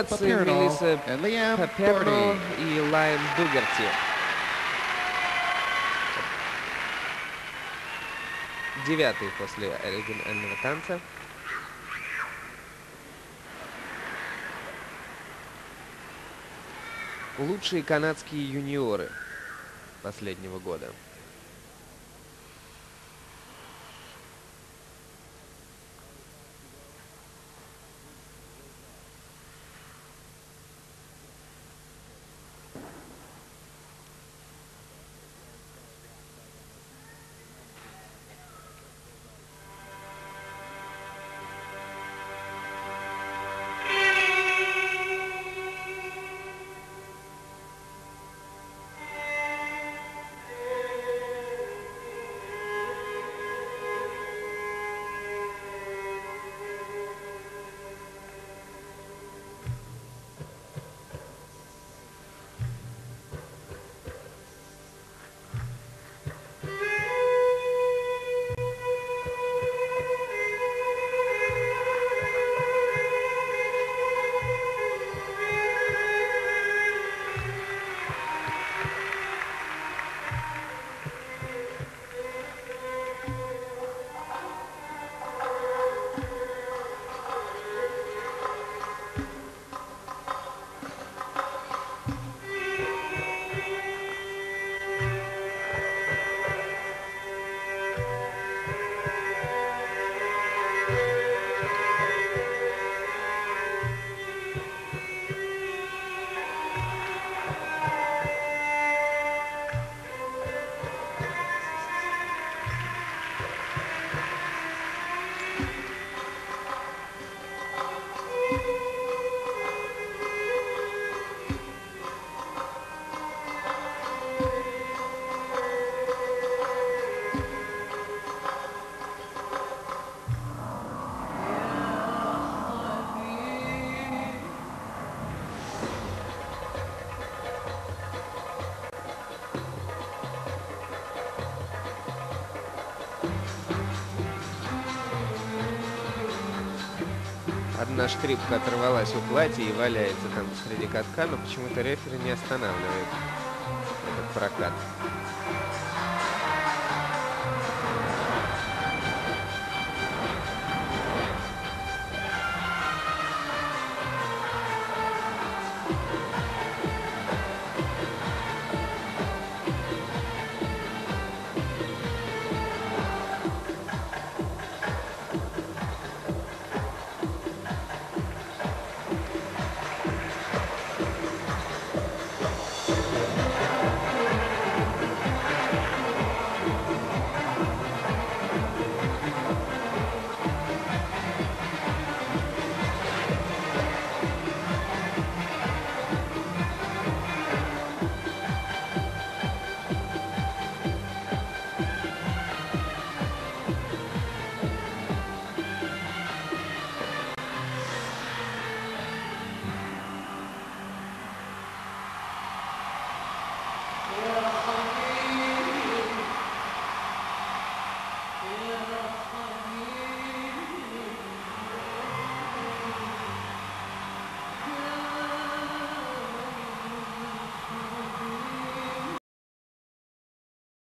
Мелисса Паперно и Лайм Дугерти. Девятый после оригинального танца. Лучшие канадские юниоры последнего года. Одна шкрипка оторвалась у платья и валяется там среди катка, но почему-то рефери не останавливает этот прокат.